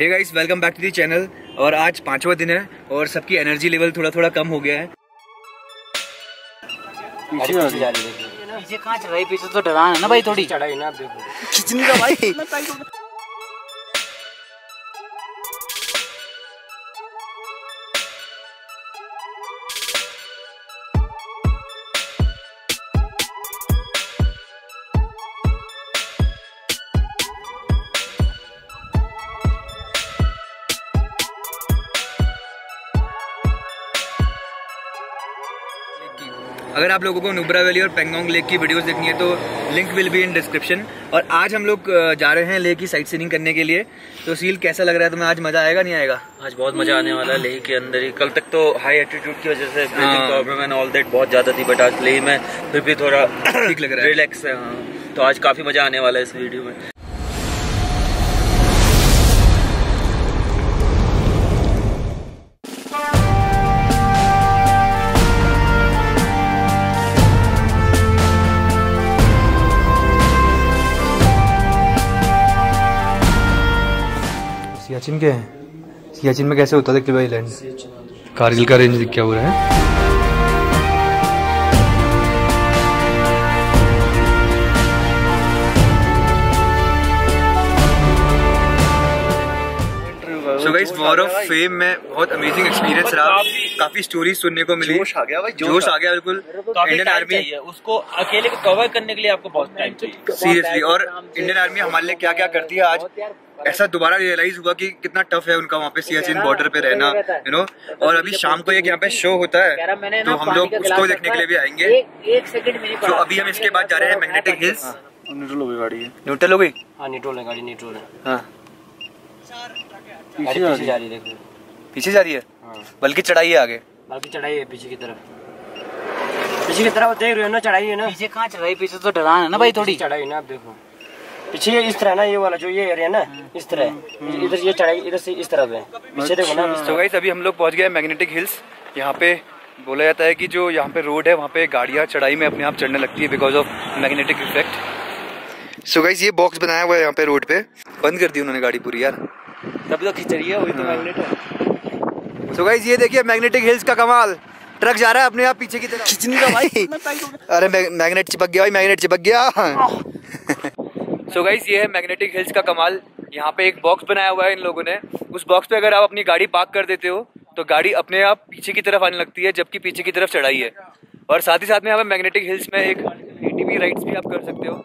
Hey guys welcome back to the channel और आज पांचवा दिन है और सबकी एनर्जी लेवल थोड़ा थोड़ा कम हो गया है। पीछे जा रही है पीछे कहाँ चढ़ रही पीछे तो डरा है ना भाई थोड़ी। चढ़ाई ना देखो। खिंचने का भाई अगर आप लोगों को नुब्रा वैली और पेंगोंग लेक की वीडियोस देखनी है तो link will be in description. और आज हम लोग जा रहे हैं लेक की साइट सीनिंग करने के लिए। तो सील कैसा लग रहा है तुम्हें? आज मज़ा आएगा नहीं आएगा? आज बहुत मज़ा आने वाला है लेह के अंदर ही। कल तक तो हाई एटीट्यूड की वजह से। प्रॉब्लम एंड ऑल दैट बहुत ज़्यादा थी बट आज लेह में फिर भी थोड़ा ठीक लग रहा है। रिलैक्स है हाँ। तो आज काफ़ी मज़ा आने वाला है इस वीडियो में। सियाचिन के हैं सियाचिन में कैसे होता था कि भाई लैंड कारगिल का रेंज क्या हो रहा है वॉर ऑफ़ फेम में बहुत अमेजिंग एक्सपीरियंस रहा। काफ़ी स्टोरी सुनने को मिली। जोश आ गया भाई, जोश आ आ गया। बिल्कुल। इंडियन आर्मी उसको अकेले को कवर करने के लिए आपको बहुत टाइम चाहिए। सीरियसली और इंडियन आर्मी हमारे लिए क्या क्या करती है आज? ऐसा दोबारा रियलाइज़ हुआ कि कितना टफ है उनका वहाँ पे सियाचिन बॉर्डर पे रहना यू नो और अभी शाम को एक यहाँ पे शो होता है तो हम लोग उसको देखने के लिए भी आएँगे। एक सेकंड तो अभी हम इसके बाद जा रहे हैं मैग्नेटिक हिल्स न्यूट्रल हो गई गाड़ी। न्यूट्रल हो गई? हाँ न्यूट्रल है गाड़ी न्यूट्रल है। हाँ। पीछे जा रही है। देखो। पीछे जा रही है? हाँ। बल्कि चढ़ाई है आगे। बल्कि चढ़ाई है पीछे की तरफ़। पीछे की तरफ़ देख रहे हो ना चढ़ाई है ना? पीछे कहाँ चढ़ाई पीछे तो डरान है ना भाई थोड़ी। चढ़ाई ना आप देखो। पीछे ये इस तरह ना ये वाला जो ये एरिया ना इस तरह इधर ये चढ़ाई इधर से इस तरफ़ है। पीछे देखो ना तो गाइस अभी हम लोग पहुँच गए मैग्नेटिक हिल्स। यहाँ पे बोला जाता है कि जो यहाँ पे रोड है वहाँ पे गाड़ियाँ चढ़ाई में अपने आप चढ़ने लगती है because of magnetic effect so guys ये बॉक्स बनाया हुआ है यहाँ पे रोड पे। बंद कर दी उन्होंने गाड़ी पूरी यार। तभी तो खिंच रही है वही तो मैग्नेट है। सो गाइस ये देखिए मैग्नेटिक हिल्स का कमाल। ट्रक जा रहा है अपने आप पीछे की तरफ़। खिंचने का भाई। अरे मैग्नेट चिपक गया भाई मैग्नेट चिपक गया। सो गाइस ये है मैग्नेटिक हिल्स का कमाल। यहाँ पे एक बॉक्स बनाया हुआ है इन लोगों ने। उस बॉक्स पे अगर आप अपनी गाड़ी पार्क कर देते हो तो गाड़ी अपने आप पीछे की तरफ़ आने लगती है जबकि पीछे की तरफ़ चढ़ाई है। और साथ ही साथ में यहाँ पे मैग्नेटिक हिल्स में एक एटीवी राइड्स भी आप कर सकते हो।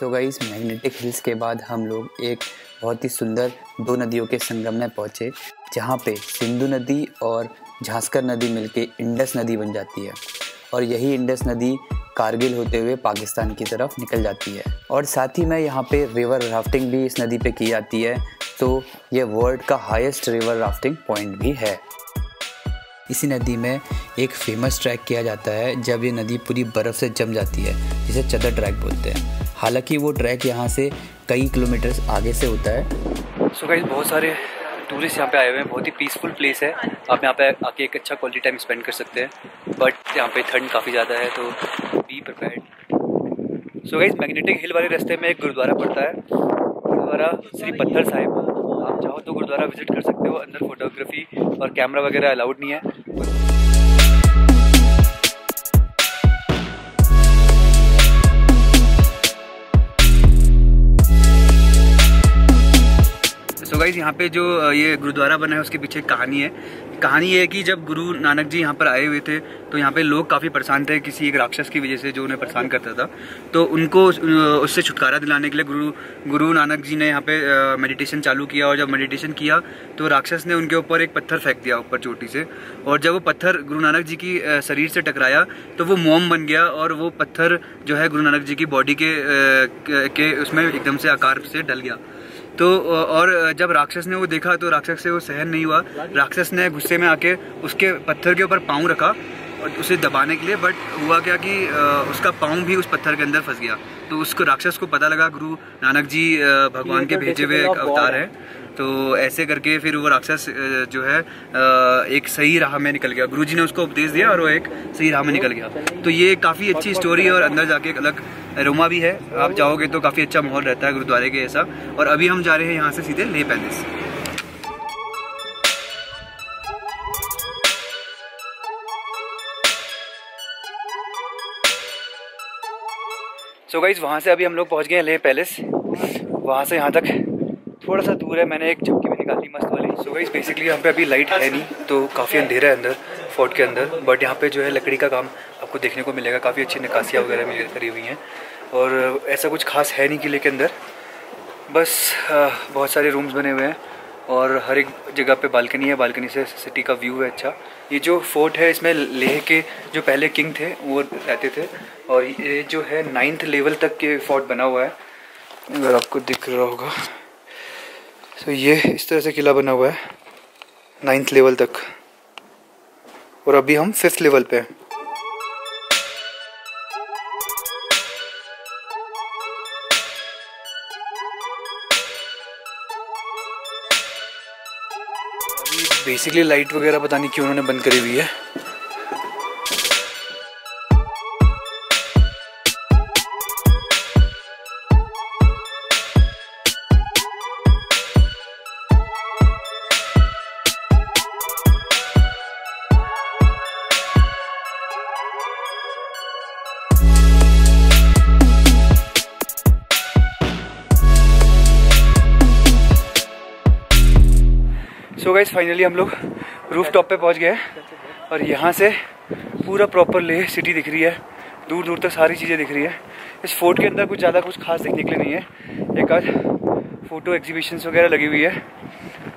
सो गाइस मैग्नेटिक हिल्स के बाद हम लोग एक बहुत ही सुंदर दो नदियों के संगम में पहुँचे, जहाँ पे सिंधु नदी और झांसकर नदी मिलके इंडस नदी बन जाती है। और यही इंडस नदी कारगिल होते हुए पाकिस्तान की तरफ़ निकल जाती है। और साथ ही में यहाँ पे रिवर राफ्टिंग भी इस नदी पे की जाती है। तो ये वर्ल्ड का हाईएस्ट रिवर राफ्टिंग पॉइंट भी है। इसी नदी में एक फ़ेमस ट्रैक किया जाता है, जब ये नदी पूरी बर्फ़ से जम जाती है, जिसे चदर ट्रैक बोलते हैं। हालाँकि वो ट्रैक यहाँ से कई किलोमीटर आगे से होता है। सो गाइस बहुत सारे टूरिस्ट यहाँ पे आए हुए हैं। बहुत ही पीसफुल प्लेस है। आप यहाँ पे आके एक अच्छा क्वालिटी टाइम स्पेंड कर सकते हैं। बट यहाँ पे ठंड काफ़ी ज़्यादा है तो be prepared so guys magnetic hill वाले रास्ते में एक गुरुद्वारा पड़ता है। गुरुद्वारा श्री पत्थर साहिब। आप चाहो तो गुरुद्वारा विज़िट कर सकते हो। अंदर फोटोग्राफी और कैमरा वगैरह अलाउड नहीं है। गाइज़ यहाँ पे जो ये गुरुद्वारा बना है, उसके पीछे कहानी है। कहानी ये है कि जब गुरु नानक जी यहाँ पर आए हुए थे तो यहाँ पे लोग काफ़ी परेशान थे किसी एक राक्षस की वजह से जो उन्हें परेशान करता था। तो उनको उससे छुटकारा दिलाने के लिए गुरु गुरु नानक जी ने यहाँ पे मेडिटेशन चालू किया और जब मेडिटेशन किया तो राक्षस ने उनके ऊपर एक पत्थर फेंक दिया ऊपर चोटी से। और जब वो पत्थर गुरु नानक जी की शरीर से टकराया तो वो मोम बन गया और वो पत्थर जो है गुरु नानक जी की बॉडी के- के उसमें एकदम से आकार से डल गया। तो और जब राक्षस ने वो देखा तो राक्षस से वो सहन नहीं हुआ। राक्षस ने गुस्से में आके उसके पत्थर के ऊपर पाँव रखा और उसे दबाने के लिए बट हुआ क्या कि उसका पाँव भी उस पत्थर के अंदर फंस गया। तो उसको राक्षस को पता लगा गुरु नानक जी भगवान के भेजे हुए एक अवतार है। तो ऐसे करके फिर वो राक्षस जो है एक सही राह में निकल गया। गुरुजी ने उसको उपदेश दिया और वो एक सही राह में निकल गया। तो ये काफ़ी अच्छी स्टोरी है और अंदर जाके एक अलग रोमा भी है। आप जाओगे तो काफ़ी अच्छा माहौल रहता है गुरुद्वारे के ऐसा। और अभी हम जा रहे हैं यहाँ से सीधे ले पैलेस। सो so गाइज़ वहाँ से अभी हम लोग पहुँच गए हैं लेह पैलेस। वहाँ से यहाँ तक थोड़ा सा दूर है, मैंने एक झपकी भी निकाली मस्त वाली। सो गाइज़ बेसिकली यहाँ पे अभी लाइट है नहीं तो काफ़ी अंधेरा है अंदर फोर्ट के अंदर। बट यहाँ पे जो है लकड़ी का काम आपको देखने को मिलेगा, काफ़ी अच्छी निकासियाँ वगैरह मिल, करी हुई हैं। और ऐसा कुछ खास है नहीं किले के अंदर। बस बहुत सारे रूम्स बने हुए हैं, और हर एक जगह पे बालकनी है बालकनी से सिटी का व्यू है अच्छा। ये जो फोर्ट है, इसमें लेह के जो पहले किंग थे, वो रहते थे। और ये जो है नाइन्थ लेवल तक के फोर्ट बना हुआ है। अगर आपको दिख रहा होगा। तो ये इस तरह से किला बना हुआ है नाइन्थ लेवल तक। और अभी हम फिफ्थ लेवल पे हैं। बेसिकली लाइट वगैरह पता नहीं क्यों उन्होंने बंद करी हुई है। गाइज़ फाइनली हम लोग रूफ टॉप पे पहुँच गए और यहाँ से पूरा प्रॉपर ले सिटी दिख रही है। दूर दूर तक सारी चीज़ें दिख रही है। इस फोर्ट के अंदर कुछ ज़्यादा कुछ खास देखने के लिए नहीं है। एक आध फ़ोटो एग्जीबिशंस वगैरह लगी हुई है।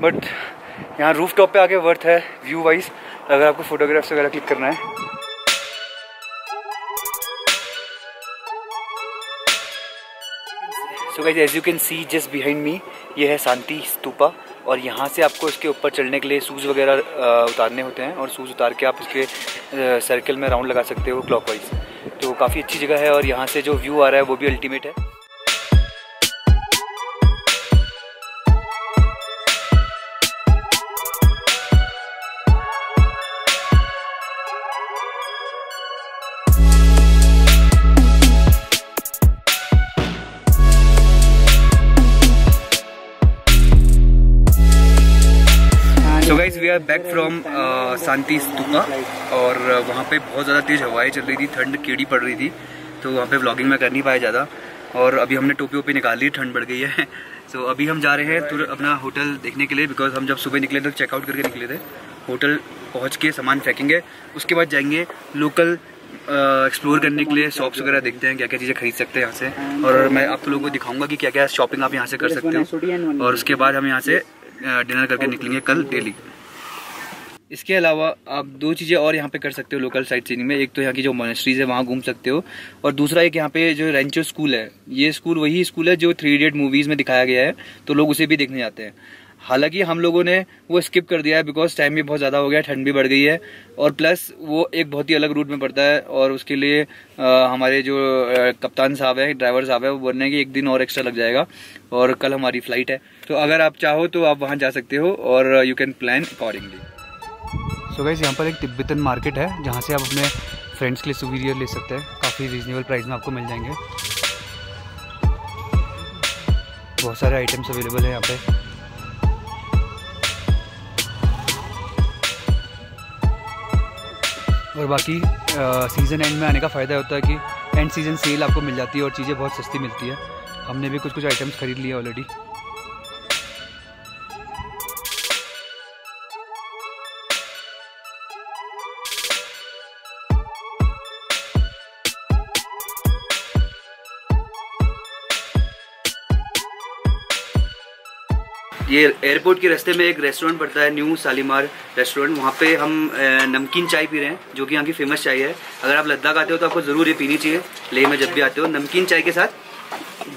बट यहाँ रूफ टॉप पे आके वर्थ है व्यू वाइज अगर आपको फोटोग्राफ्स वगैरह क्लिक करना है। So guys as you can see just behind me ये है शांति स्तूपा। और यहाँ से आपको इसके ऊपर चढ़ने के लिए शूज़ वगैरह उतारने होते हैं और शूज़ उतार के आप इसके सर्कल में राउंड लगा सकते हो क्लॉकवाइज तो काफ़ी अच्छी जगह है और यहाँ से जो व्यू आ रहा है वो भी अल्टीमेट है। Are back from Shanti Stupa और uh, वहाँ पे बहुत ज़्यादा तेज़ हवाएँ चल रही थी ठंड कीड़ी पड़ रही थी तो वहाँ पे व्लॉगिंग में कर नहीं पाया ज़्यादा और अभी हमने टोपी ओपी निकाल ली ठंड बढ़ गई है। सो so, अभी हम जा रहे हैं तुर अपना होटल देखने के लिए बिकॉज़ हम जब सुबह निकले तो चेकआउट करके निकले थे। होटल पहुँच के सामान फेंकेंगे उसके बाद जाएँगे लोकल एक्सप्लोर uh, करने के लिए शॉप्स वगैरह देखते हैं क्या क्या चीज़ें खरीद सकते हैं यहाँ से। और मैं आप लोगों को दिखाऊँगा कि क्या क्या शॉपिंग आप यहाँ से कर सकते हो। और उसके बाद हम यहाँ से डिनर करके निकलेंगे कल डेली। इसके अलावा आप दो चीज़ें और यहाँ पे कर सकते हो लोकल साइट सीनिंग में। एक तो यहाँ की जो मोनेस्ट्रीज है वहाँ घूम सकते हो। और दूसरा एक यहाँ पे जो रेंचो स्कूल है ये स्कूल वही स्कूल है जो थ्री इडियट मूवीज़ में दिखाया गया है तो लोग उसे भी देखने जाते हैं। हालाँकि हम लोगों ने वो स्किप कर दिया है बिकॉज़ टाइम भी बहुत ज़्यादा हो गया ठंड भी बढ़ गई है। और प्लस वो एक बहुत ही अलग रूट में पड़ता है और उसके लिए आ, हमारे जो कप्तान साहब है ड्राइवर साहब है वो बोल रहे हैं कि एक दिन और एक्स्ट्रा लग जाएगा और कल हमारी फ़्लाइट है। तो अगर आप चाहो तो आप वहाँ जा सकते हो और you can plan accordingly so guys यहाँ पर एक तिब्बतन मार्केट है, जहाँ से आप अपने फ्रेंड्स के लिए सुवीरियर ले सकते हैं। काफ़ी रीजनेबल प्राइस में आपको मिल जाएँगे। बहुत सारे आइटम्स अवेलेबल हैं यहाँ पे। और बाकी सीज़न एंड में आने का फ़ायदा होता है कि एंड सीज़न सेल आपको मिल जाती है और चीज़ें बहुत सस्ती मिलती है। हमने भी कुछ कुछ आइटम्स खरीद लिए ऑलरेडी ये एयरपोर्ट के रास्ते में एक रेस्टोरेंट पड़ता है न्यू सालीमार रेस्टोरेंट वहाँ पे हम नमकीन चाय पी रहे हैं जो कि यहाँ की फ़ेमस चाय है। अगर आप लद्दाख आते हो तो आपको ज़रूर ये पीनी चाहिए लेह में जब भी आते हो। नमकीन चाय के साथ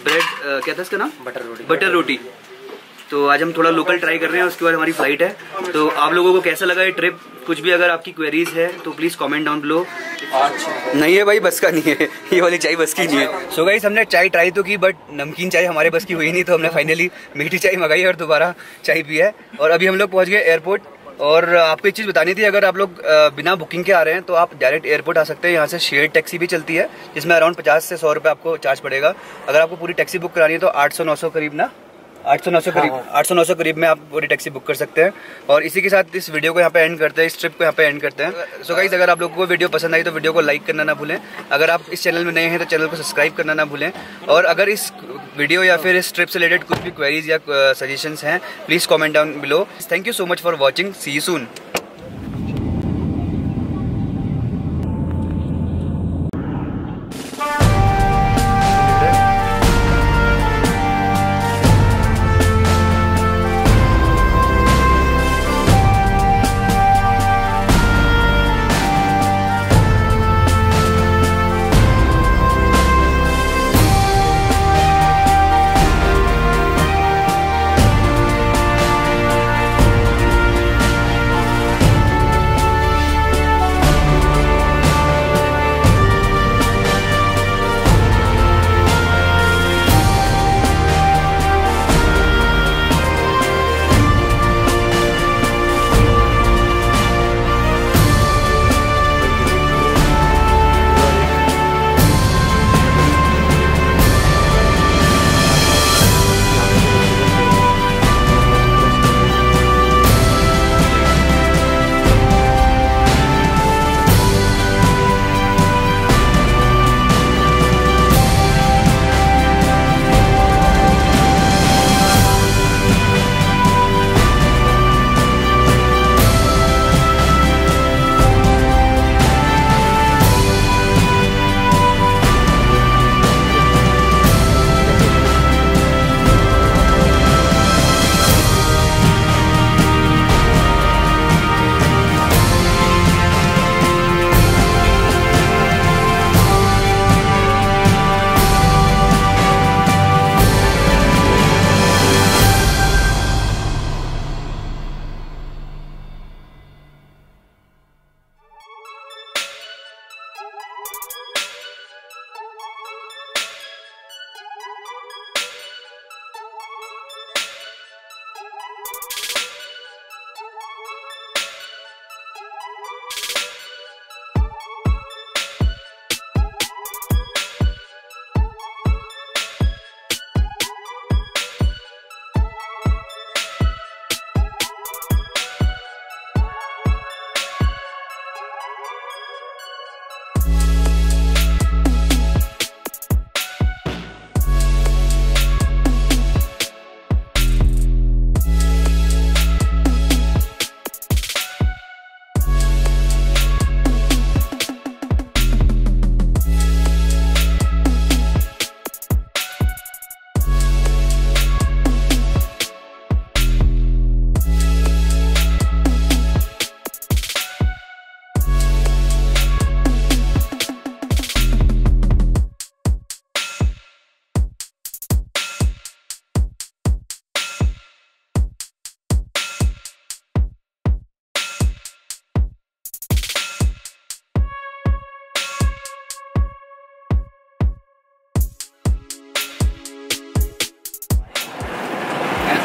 ब्रेड क्या था इसका नाम? बटर रोटी। बटर रोटी। तो आज हम थोड़ा लोकल ट्राई कर रहे हैं, उसके बाद हमारी फ़्लाइट है। तो आप लोगों को कैसा लगा ये ट्रिप कुछ भी अगर आपकी क्वेरीज है तो प्लीज़ कमेंट डाउन बिलो नहीं है भाई, बस का नहीं है। ये वाली चाय बस की नहीं है। सो गाइस हमने चाय ट्राई तो की बट नमकीन चाय हमारे बस की हुई नहीं तो हमने फाइनली मीठी चाय मंगाई और दोबारा चाय पी है। और अभी हम लोग पहुँच गए एयरपोर्ट और आपको एक चीज़ बतानी थी, अगर आप लोग बिना बुकिंग के आ रहे हैं तो आप डायरेक्ट एयरपोर्ट आ सकते हैं। यहाँ से शेयर टैक्सी भी चलती है, जिसमें अराउंड पचास से सौ रुपये आपको चार्ज पड़ेगा। अगर आपको पूरी टैक्सी बुक करानी है तो आठ सौ, नौ सौ करीब ना। आठ सौ नौ सौ करीब आठ सौ नौ सौ करीब में आप पूरी टैक्सी बुक कर सकते हैं। और इसी के साथ इस वीडियो को यहाँ पे एंड करते हैं इस ट्रिप को यहाँ पे एंड करते हैं। सो गाइस अगर आप लोगों को वीडियो पसंद आई तो वीडियो को लाइक करना ना भूलें। अगर आप इस चैनल में नए हैं तो चैनल को सब्सक्राइब करना ना भूलें। और अगर इस वीडियो या फिर इस ट्रिप से रिलेटेड कुछ भी क्वेरीज या सजेशंस हैं please comment down below thank you so much for watching see you soon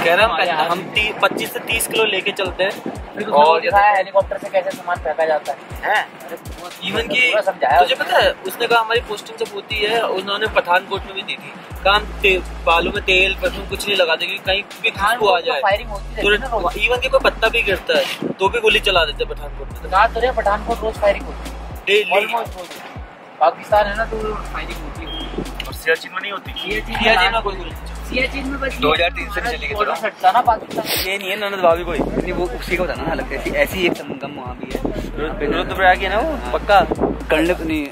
कह रहा हम हम पच्चीस से तीस किलो लेके चलते हैं। और हेलीकॉप्टर से कैसे सामान फेंका जाता है। इवन की तुझे पता है उसने कहा हमारी पोस्टिंग जब होती है उन्होंने पठानकोट में भी दी थी। काम बालों में तेल परफ्यूम कुछ नहीं लगा देगी कहीं भी खुशबू आ जाए। है। तुरंत इवन की कोई पत्ता भी गिरता है तो भी गोली चला देते हैं पठानकोट में। कहा तो पठानकोट रोज फायरिंग होती है। डेली पाकिस्तान है ना तो फायरिंग होती है। और सियाचिन में नहीं होती? सियाचिन में हाँ। कोई गोली नहीं चलती। सियाचिन में बस 2003 से भी चली गई बॉर्डर थोड़ा। सटता ना पाकिस्तान। ये नहीं है ननद भाभी कोई। नहीं वो उसी का बताना अलग ऐसी ऐसी एक संगम वहाँ भी है। रुद्रप्रयाग है ना वो? पक्का? कर्णक नहीं